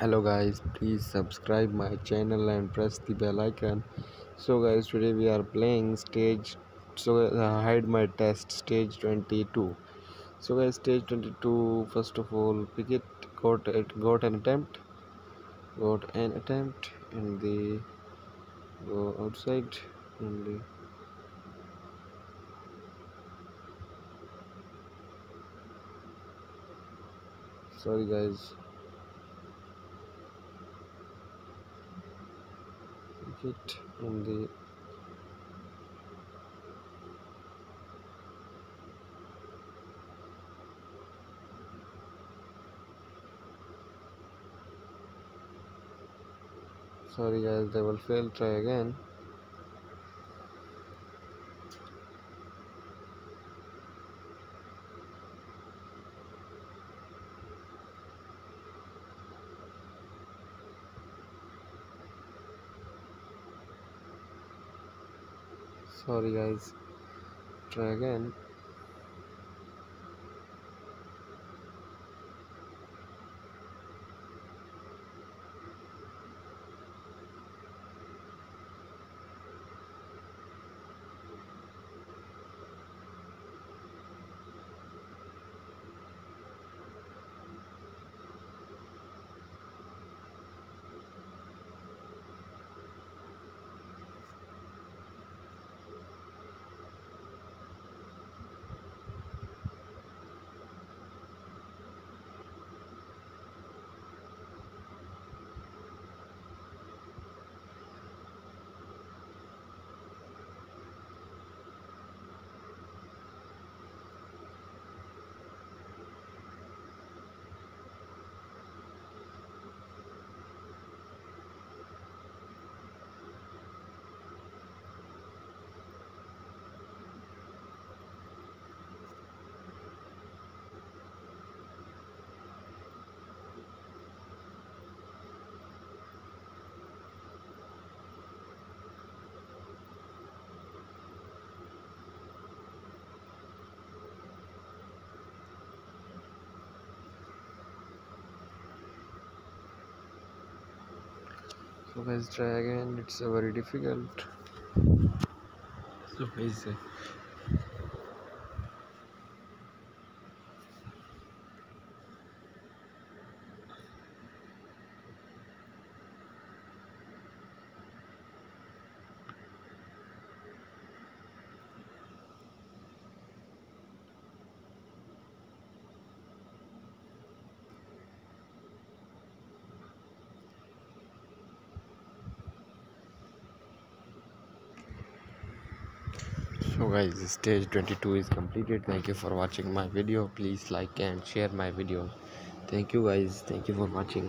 hello guys please subscribe my channel and press the bell icon. So guys today we are playing stage so uh, hide my test stage 22 so guys stage 22 first of all pick it got it got an attempt. Got an attempt and the go outside and the sorry guys it in the sorry guys they will fail try again sorry guys. Try again so guys try again it's very difficult. So guys so guys stage 22 is completed. Thank you for watching my video. Please like and share my video. Thank you guys. Thank you for watching